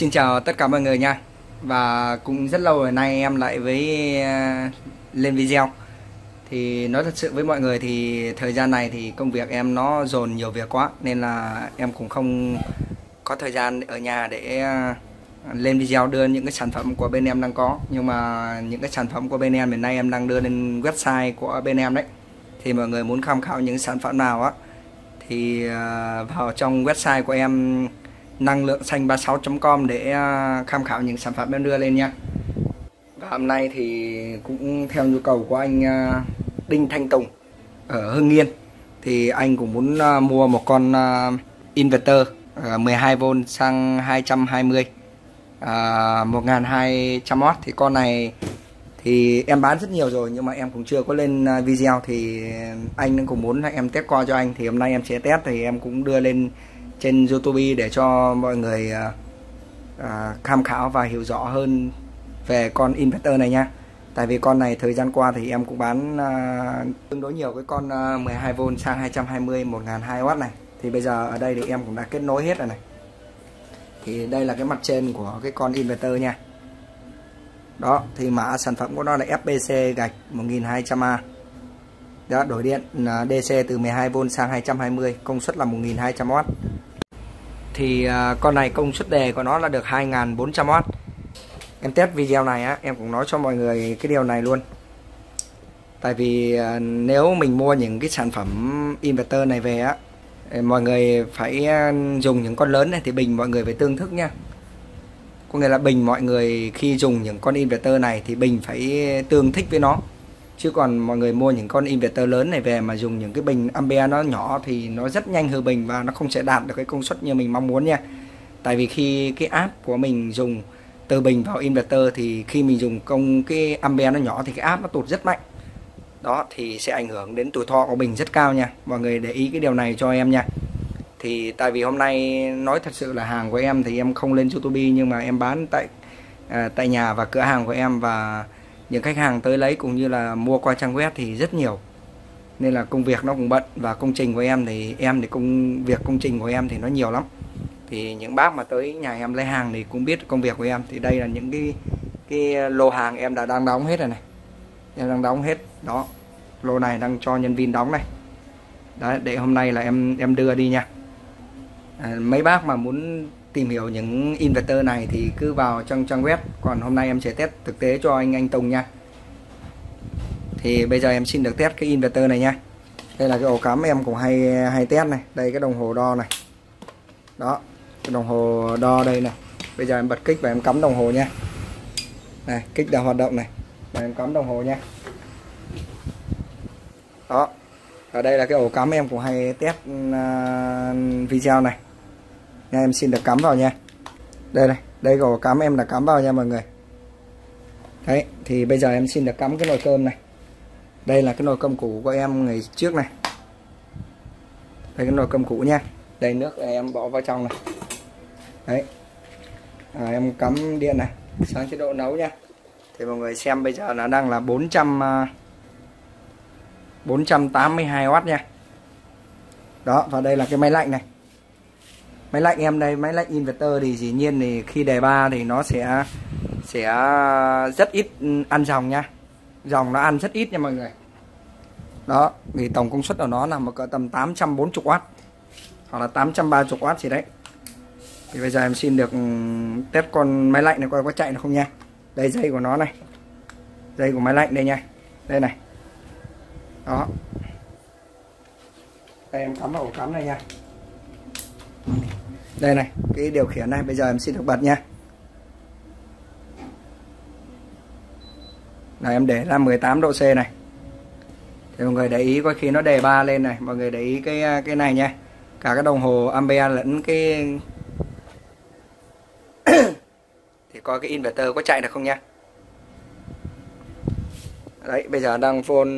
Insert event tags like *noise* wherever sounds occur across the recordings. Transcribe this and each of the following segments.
Xin chào tất cả mọi người nha. Và cũng rất lâu rồi nay em lại với à, lên video. Thì nói thật sự với mọi người thì thời gian này thì công việc em nó dồn nhiều việc quá, Nên là em cũng không có thời gian ở nhà để à, lên video đưa những cái sản phẩm của bên em đang có. Nhưng mà những cái sản phẩm của bên em hiện nay em đang đưa lên website của bên em đấy. Thì mọi người muốn tham khảo những sản phẩm nào á, Thì à, vào trong website của em năng lượng xanh 36.com để à, tham khảo những sản phẩm em đưa lên nha. Và hôm nay thì cũng theo nhu cầu của anh à, Đinh Thanh Tùng ở Hưng Yên, thì anh cũng muốn à, mua một con inverter 12V sang 220 1200W thì con này thì em bán rất nhiều rồi nhưng mà em cũng chưa có lên video thì anh cũng muốn em test qua cho anh. Thì hôm nay em sẽ test thì em cũng đưa lên trên YouTube để cho mọi người à, à, tham khảo và hiểu rõ hơn về con inverter này nha. Tại vì con này thời gian qua thì em cũng bán à, tương đối nhiều cái con à, 12V sang 220 1002W này. Thì bây giờ ở đây thì em cũng đã kết nối hết rồi này. Thì đây là cái mặt trên của cái con inverter nha. Đó thì mã sản phẩm của nó là FPC gạch 1200A đó đổi điện à, DC từ 12V sang 220 công suất là 1200W thì à, con này công suất đề của nó là được 2400W em test video này á, em cũng nói cho mọi người cái điều này luôn. Tại vì à, nếu mình mua những cái sản phẩm inverter này về á mọi người phải à, dùng những con lớn này thì bình mọi người phải tương thức nha. Có nghĩa là bình mọi người khi dùng những con inverter này thì bình phải tương thích với nó chứ còn mọi người mua những con inverter lớn này về mà dùng những cái bình ampere nó nhỏ thì nó rất nhanh hư bình và nó không sẽ đạt được cái công suất như mình mong muốn nha. Tại vì khi cái áp của mình dùng từ bình vào inverter thì khi mình dùng công cái ampere nó nhỏ thì cái áp nó tụt rất mạnh. Đó thì sẽ ảnh hưởng đến tuổi thọ của bình rất cao nha. Mọi người để ý cái điều này cho em nha. Thì tại vì hôm nay nói thật sự là hàng của em thì em không lên youtube nhưng mà em bán tại à, tại nhà và cửa hàng của em và những khách hàng tới lấy cũng như là mua qua trang web thì rất nhiều. Nên là công việc nó cũng bận và công trình của em thì em thì công việc công trình của em thì nó nhiều lắm. Thì những bác mà tới nhà em lấy hàng thì cũng biết công việc của em. Thì đây là những cái cái lô hàng em đã đang đóng hết rồi này. Em đang đóng hết đó. Lô này đang cho nhân viên đóng này. Đấy để hôm nay là em em đưa đi nha. À, mấy bác mà muốn tìm hiểu những inverter này thì cứ vào trong trang web. Còn hôm nay em sẽ test thực tế cho anh anh Tùng nha. Thì bây giờ em xin được test cái inverter này nha. Đây là cái ổ cắm em cũng hay hay test này. Đây cái đồng hồ đo này. Đó cái đồng hồ đo đây này. Bây giờ em bật kích và em cắm đồng hồ nha. Này kích đã hoạt động này. Và em cắm đồng hồ nha. Đó. Ở đây là cái ổ cắm em cũng hay test uh, video này nha em xin được cắm vào nha. Đây này đây có cắm em là cắm vào nha mọi người. Đấy thì bây giờ em xin được cắm cái nồi cơm này. Đây là cái nồi cơm cũ của em ngày trước này. Đây cái nồi cơm cũ nha. Đây nước em bỏ vào trong này. Đấy. À, em cắm điện này sang chế độ nấu nha. Thì mọi người xem bây giờ nó đang là 400 482W à, nha. Đó và đây là cái máy lạnh này máy lạnh em đây, máy lạnh inverter thì dĩ nhiên thì khi đề ba thì nó sẽ sẽ rất ít ăn dòng nha. Dòng nó ăn rất ít nha mọi người. Đó thì tổng công suất của nó nằm ở cỡ tầm 840W hoặc là 830W gì đấy. Thì bây giờ em xin được ừ, test con máy lạnh này coi có chạy được không nha. Đây, dây của nó này. Dây của máy lạnh đây nha. Đây này. Đó. Đây, em cắm vào ổ cắm này nha đây này, cái điều khiển này, bây giờ em xin được bật nha. Là em để ra 18 độ C này. Thì mọi người để ý coi khi nó đề ba lên này, mọi người để ý cái à, cái này nha. Cả cái đồng hồ ampere lẫn cái *coughs* thì coi cái inverter có chạy được không nha. Đấy, bây giờ đang phone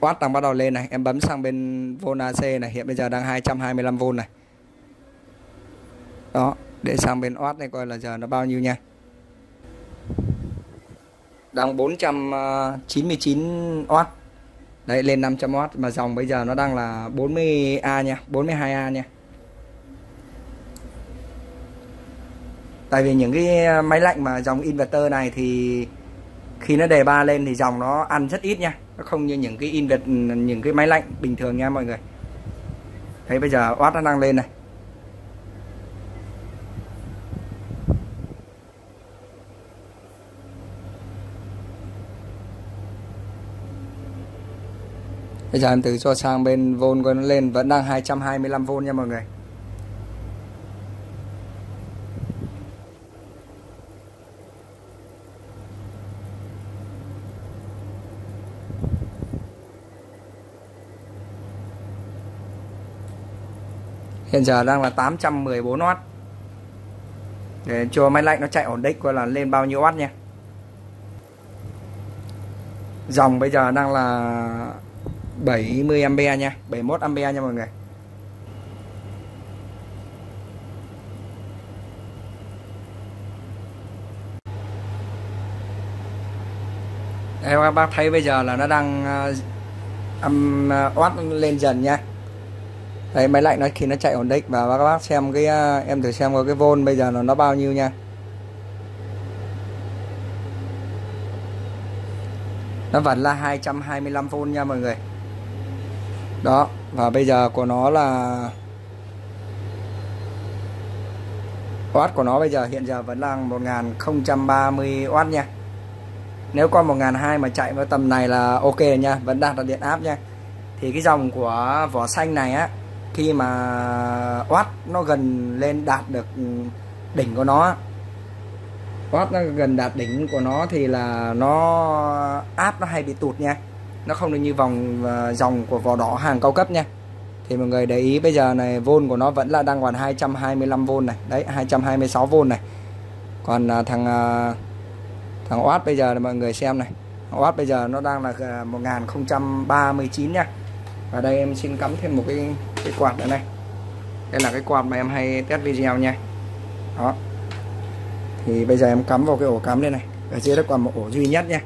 watt đang bắt đầu lên này. Em bấm sang bên vôn AC này, hiện bây giờ đang 225V này đó, để sang bên oát này coi là giờ nó bao nhiêu nha. Đang 499 oát. Đấy, lên 500 oát, mà dòng bây giờ nó đang là 40A nha 42A nha. Tại vì những cái máy lạnh mà dòng inverter này thì khi nó đề ba lên thì dòng nó ăn rất ít nha. Nó không như những cái inverter những cái máy lạnh bình thường nha mọi người. Thấy bây giờ oát nó đang lên này. Bây giờ em thử cho sang bên vôn coi nó lên, vẫn đang 225V nha mọi người. Hiện giờ đang là 814W. Để cho máy lạnh nó chạy ổn định, coi là lên bao nhiêu watt nha. Dòng bây giờ đang là 70 ampere nha 71 ampere nha mọi người. Đây các bác thấy bây giờ là nó đang ờ, âm uh, lên dần nha. Đấy máy lạnh nó khi nó chạy ổn định và các bác xem cái uh, em thử xem có cái vôn bây giờ là nó bao nhiêu nha. Nó vẫn là 225V nha mọi người đó, và bây giờ của nó là watt của nó bây giờ hiện giờ vẫn đang 1030 watt nha. Nếu con 1002 mà chạy vào tầm này là ok nha, vẫn đạt được điện áp nha. Thì cái dòng của vỏ xanh này á, khi mà watt nó gần lên đạt được đỉnh của nó watt nó gần đạt đỉnh của nó thì là nó áp nó hay bị tụt nha nó không được như vòng à, dòng của vỏ đỏ hàng cao cấp nha. Thì mọi người để ý, bây giờ này, vôn của nó vẫn là đang còn 225V này. Đấy 226V này. Còn à, thằng à, thằng Watt bây giờ là mọi người xem này. Watt bây giờ nó đang là 1039 nha. Và đây em xin cắm thêm một cái cái quạt nữa này. Đây là cái quạt mà em hay test video nha. Đó. Thì bây giờ em cắm vào cái ổ cắm đây này. Ở dưới đó còn một ổ duy nhất nha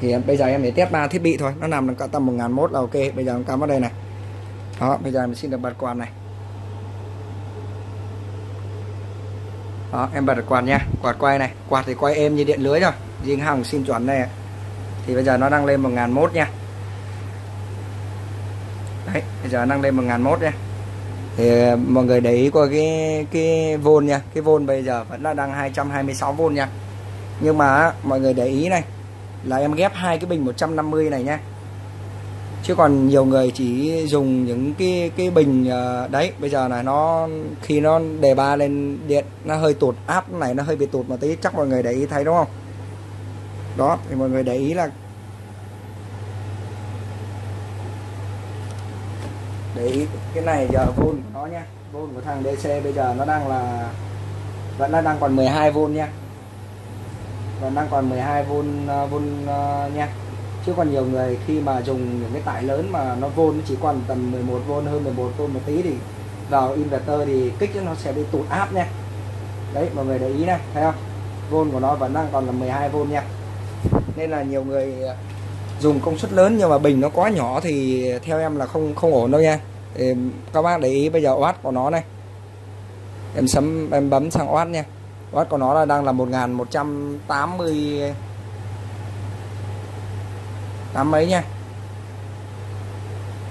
thì bây giờ em để test ba thiết bị thôi. Nó nằm cả tầm 1001 là ok. Bây giờ em cắm vào đây này. Đó, bây giờ em xin được bật quạt này. Đó, em bật quạt nha. Quạt quay này. Quạt thì quay êm như điện lưới rồi riêng hàng xin chuẩn này. Thì bây giờ nó đang lên 1001 nha. Đấy, bây giờ đang lên 1001 nha. Thì ờ, mọi người để ý qua cái cái vôn nha. Cái vôn bây giờ vẫn là đang 226 vôn nha. Nhưng mà mọi người để ý này là em ghép hai cái bình 150 này nhá. Chứ còn nhiều người chỉ dùng những cái cái bình ờ, đấy, bây giờ này nó, khi nó đề ba lên điện, nó hơi tụt áp này, nó hơi bị tụt một tí, chắc mọi người để ý thấy, đúng không? Đó, thì mọi người để ý là để ý cái này giờ vôn của nó nha vôn của thằng DC bây giờ nó đang là vẫn là đang còn 12V nha và đang còn 12V v nha chứ còn nhiều người khi mà dùng những cái tải lớn mà nó vôn chỉ còn tầm 11V hơn 11V một tí thì vào inverter thì kích nó sẽ bị tụt áp nha. Đấy, mọi người để ý này thấy không? Vôn của nó vẫn đang còn là 12V nha. Nên là nhiều người à, dùng công suất lớn nhưng mà bình nó quá nhỏ thì theo em là không không ổn đâu nha. Thì các bác để ý bây giờ watt của nó này. Em sấm em bấm sang watt nha watt của nó là đang là 1180 tám mấy nha.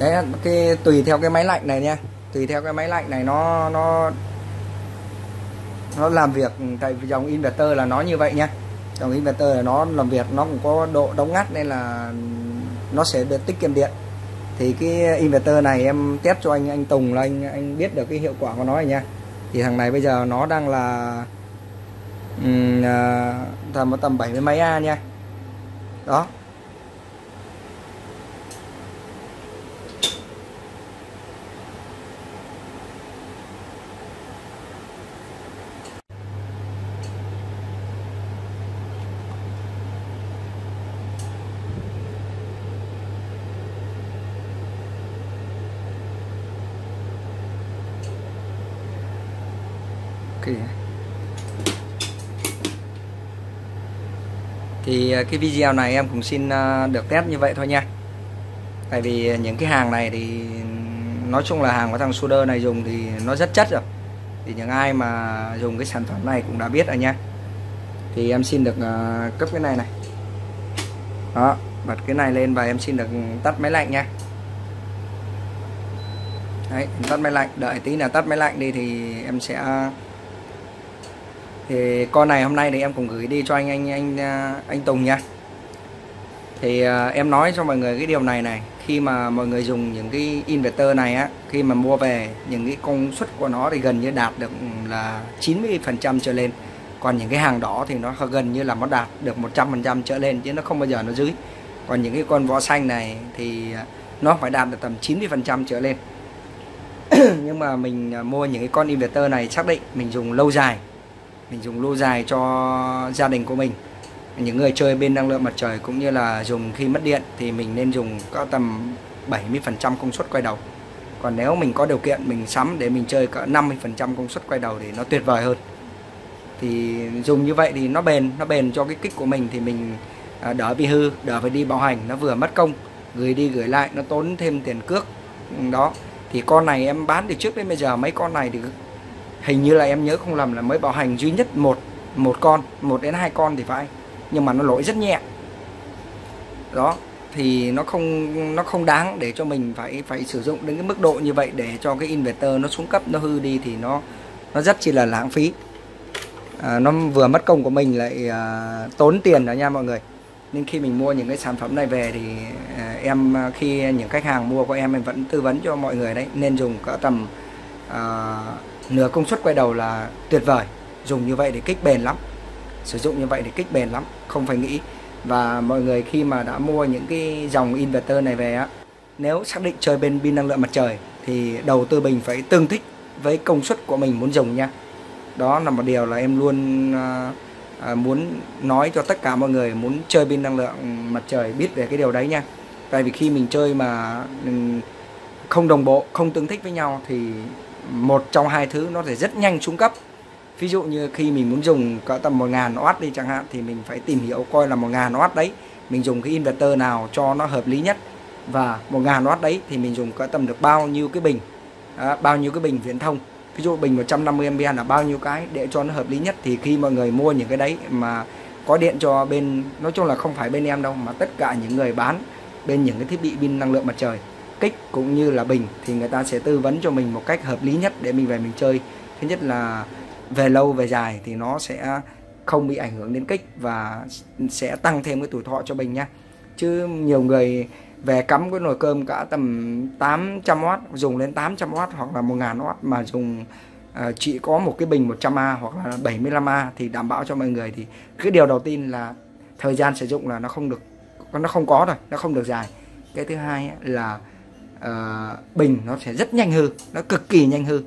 Đấy, cái tùy theo cái máy lạnh này nha. Tùy theo cái máy lạnh này nó nó nó làm việc, tại dòng inverter là nó như vậy nha. Dòng inverter là nó làm việc, nó cũng có độ đóng ngắt nên là nó sẽ được tiết kiệm điện. Thì cái inverter này em test cho anh anh Tùng là anh anh biết được cái hiệu quả của nó rồi nha. Thì thằng này bây giờ nó đang là um, tầm tầm 70 mấy a nha đó Okay. Thì à, cái video này em cũng xin à, được test như vậy thôi nha. Tại vì những cái hàng này thì nói chung là hàng của thằng Suder này dùng thì nó rất chất rồi. Thì những ai mà dùng cái sản phẩm này cũng đã biết rồi nha. Thì em xin được à, uh, cấp cái này này. Đó bật cái này lên và em xin được tắt máy lạnh nha. Đấy tắt máy lạnh. Đợi tí là tắt máy lạnh đi thì em sẽ thì con này hôm nay thì em cũng gửi đi cho anh anh anh à, anh Tùng nha. Thì uh, em nói cho mọi người cái điều này này khi mà mọi người dùng những cái inverter này á khi mà mua về những cái công suất của nó thì gần như đạt được ừ, là 90 phần trăm trở lên. Còn những cái hàng đỏ thì nó gần như là nó đạt được 100 phần trăm trở lên chứ nó không bao giờ nó dưới. Còn những cái con vỏ xanh này thì à, nó phải đạt được tầm 90 phần trăm trở lên. *coughs* Nhưng mà mình mua những cái con inverter này xác định mình dùng lâu dài mình dùng lâu dài cho gia đình của mình. Những người chơi bên năng lượng mặt trời cũng như là dùng khi mất điện thì mình nên dùng có tầm 70% công suất quay đầu. Còn nếu mình có điều kiện mình sắm để mình chơi cỡ 50% công suất quay đầu thì nó tuyệt vời hơn. Thì dùng như vậy thì nó bền nó bền cho cái kích của mình thì mình à, đỡ bị hư, đỡ phải đi bảo hành, nó vừa mất công, gửi đi gửi lại, nó tốn thêm tiền cước. Ừ, đó. Thì con này em bán từ trước đến bây giờ, mấy con này thì hình như là em nhớ không lầm là mới bảo hành duy nhất một một con một đến hai con thì phải. Nhưng mà nó lỗi rất nhẹ. Đó thì nó không nó không đáng để cho mình phải phải sử dụng đến cái mức độ như vậy để cho cái inverter nó xuống cấp nó hư đi thì nó nó rất chỉ là lãng phí. À, nó vừa mất công của mình lại à, tốn tiền đó nha mọi người. Nên khi mình mua những cái sản phẩm này về thì à, em à, khi những khách hàng mua của em em vẫn tư vấn cho mọi người đấy. Nên dùng cỡ tầm à, nửa công suất quay đầu là tuyệt vời. Dùng như vậy để kích bền lắm. Sử dụng như vậy để kích bền lắm không phải nghĩ. Và mọi người khi mà đã mua những cái dòng inverter này về á nếu xác định chơi bên pin năng lượng mặt trời thì đầu tư bình phải tương thích với công suất của mình muốn dùng nha. Đó là một điều là em luôn à, à, muốn nói cho tất cả mọi người muốn chơi pin năng lượng mặt trời biết về cái điều đấy nha. Tại vì khi mình chơi mà ừ, không đồng bộ không tương thích với nhau thì một trong hai thứ nó thể rất nhanh xuống cấp. Ví dụ như khi mình muốn dùng cỡ tầm 1000 W đi chẳng hạn thì mình phải tìm hiểu coi là 1000 W đấy mình dùng cái inverter nào cho nó hợp lý nhất. Và 1000 W đấy thì mình dùng cỡ tầm được bao nhiêu cái bình à, bao nhiêu cái bình viễn thông. Ví dụ bình 150 mAh là bao nhiêu cái để cho nó hợp lý nhất. Thì khi mọi người mua những cái đấy mà có điện cho bên nói chung là không phải bên em đâu mà tất cả những người bán bên những cái thiết bị pin năng lượng mặt trời kích cũng như là bình thì người ta sẽ tư vấn cho mình một cách hợp lý nhất để mình về mình chơi. Thứ nhất là về lâu về dài thì nó sẽ không bị ảnh hưởng đến kích và sẽ tăng thêm cái tuổi thọ cho bình nha chứ nhiều người về cắm cái nồi cơm cả tầm 800W dùng lên 800W hoặc là 1000W mà dùng uh, chỉ có một cái bình 100A hoặc là 75A thì đảm bảo cho mọi người thì cái điều đầu tiên là thời gian sử dụng là nó không được nó không có rồi nó không được dài. Cái thứ hai là uh, bình nó sẽ rất nhanh hư nó cực kỳ nhanh hư.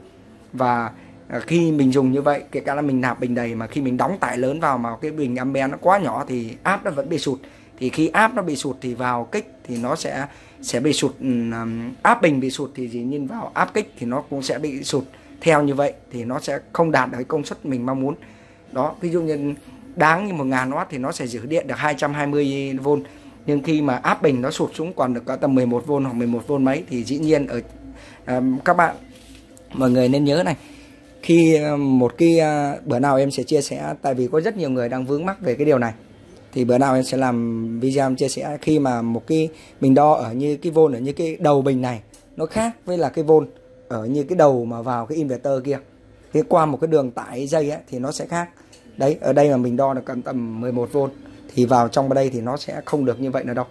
Và uh, khi mình dùng như vậy kể cả là mình nạp bình đầy mà khi mình đóng tải lớn vào mà cái bình ampe nó quá nhỏ thì áp nó vẫn bị sụt. Thì khi áp nó bị sụt thì vào kích thì nó sẽ sẽ bị sụt ừ, áp bình bị sụt thì dĩ nhiên vào áp kích thì nó cũng sẽ bị sụt. Theo như vậy thì nó sẽ không đạt được cái công suất mình mong muốn. Đó ví dụ như đáng như 1000W thì nó sẽ giữ điện được 220V nhưng khi mà áp bình nó sụt xuống còn được có tầm 11V hoặc 11V mấy thì dĩ nhiên ở uh, các bạn mọi người nên nhớ này. Khi một cái ờ, bữa nào em sẽ chia sẻ tại vì có rất nhiều người đang vướng mắc về cái điều này thì bữa nào em sẽ làm video em chia sẻ khi mà một cái mình đo ở như cái vôn ở như cái đầu bình này nó khác với là cái vôn ở như cái đầu mà vào cái inverter kia. Thì qua một cái đường tải dây ấy, thì nó sẽ khác. Đấy ở đây mà mình đo được cần tầm 11V thì vào trong đây thì nó sẽ không được như vậy nữa đâu.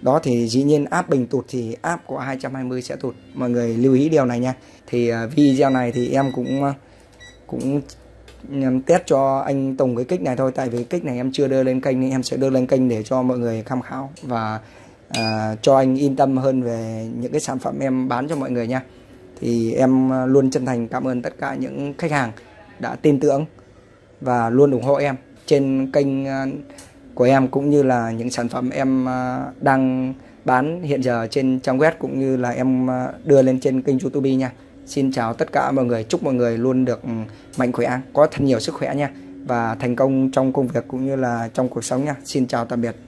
Đó thì dĩ nhiên áp bình tụt thì áp của 220 sẽ tụt. Mọi người lưu ý điều này nha. Thì à, video này thì em cũng à, cũng cũng test cho anh Tùng cái kích này thôi. Tại vì kích này em chưa đưa lên kênh nên em sẽ đưa lên kênh để cho mọi người tham khảo và à, cho anh yên tâm hơn về những cái sản phẩm em bán cho mọi người nha. Thì em luôn chân thành cảm ơn tất cả những khách hàng đã tin tưởng và luôn ủng hộ em trên kênh à, của em cũng như là những sản phẩm em à, đang bán hiện giờ trên trang web cũng như là em à, đưa lên trên kênh YouTube nha. Xin chào tất cả mọi người, chúc mọi người luôn được ừ, mạnh khỏe, có thật nhiều sức khỏe nha và thành công trong công việc cũng như là trong cuộc sống nha. Xin chào tạm biệt.